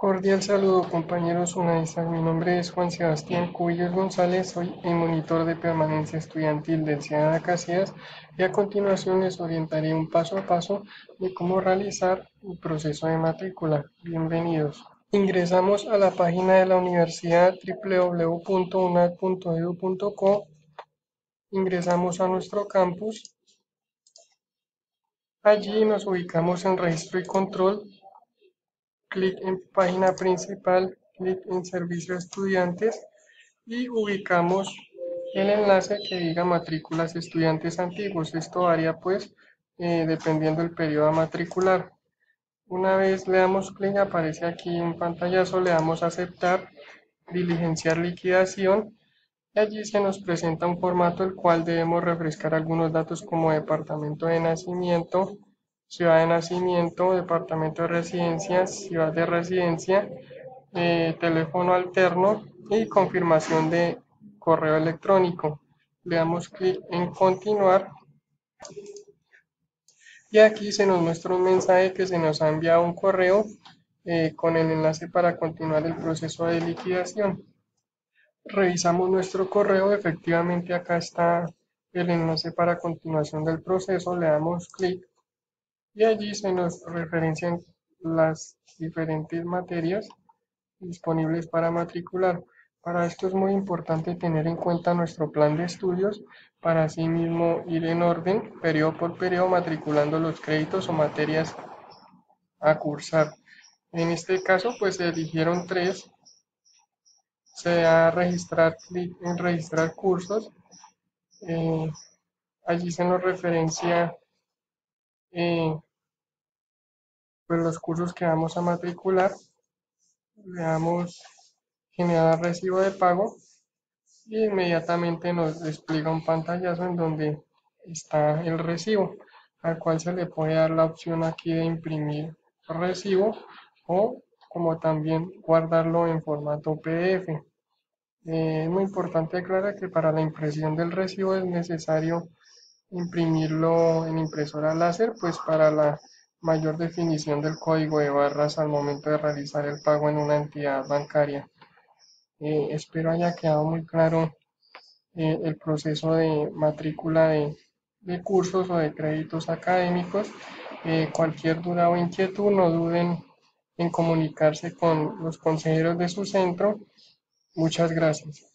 Cordial saludo compañeros UNAISA, mi nombre es Juan Sebastián Cubillos González, soy el monitor de permanencia estudiantil del CIADA Casillas y a continuación les orientaré un paso a paso de cómo realizar el proceso de matrícula. Bienvenidos. Ingresamos a la página de la universidad www.unad.edu.co, ingresamos a nuestro campus, allí nos ubicamos en registro y control clic en página principal, clic en servicio a estudiantes y ubicamos el enlace que diga matrículas estudiantes antiguos. Esto varía pues eh, dependiendo del periodo a matricular. Una vez le damos clic aparece aquí un pantallazo, le damos aceptar, diligenciar liquidación y allí se nos presenta un formato el cual debemos refrescar algunos datos como departamento de nacimiento, ciudad de nacimiento, departamento de residencia, ciudad de residencia, eh, teléfono alterno y confirmación de correo electrónico. Le damos clic en continuar y aquí se nos muestra un mensaje que se nos ha enviado un correo eh, con el enlace para continuar el proceso de liquidación. Revisamos nuestro correo, efectivamente acá está el enlace para continuación del proceso, le damos clic y allí se nos referencian las diferentes materias disponibles para matricular. Para esto es muy importante tener en cuenta nuestro plan de estudios para así mismo ir en orden, periodo por periodo, matriculando los créditos o materias a cursar. En este caso, pues se eligieron tres. Se da registrar, clic en registrar cursos. Eh, allí se nos referencia eh, pues los cursos que vamos a matricular. Le damos generar recibo de pago y inmediatamente nos despliega un pantallazo en donde está el recibo al cual se le puede dar la opción aquí de imprimir recibo o como también guardarlo en formato PDF. Eh, es muy importante aclarar que para la impresión del recibo es necesario imprimirlo en impresora láser, pues para la mayor definición del código de barras al momento de realizar el pago en una entidad bancaria. Eh, espero haya quedado muy claro eh, el proceso de matrícula de, cursos o de créditos académicos. Eh, cualquier duda o inquietud, no duden en comunicarse con los consejeros de su centro. Muchas gracias.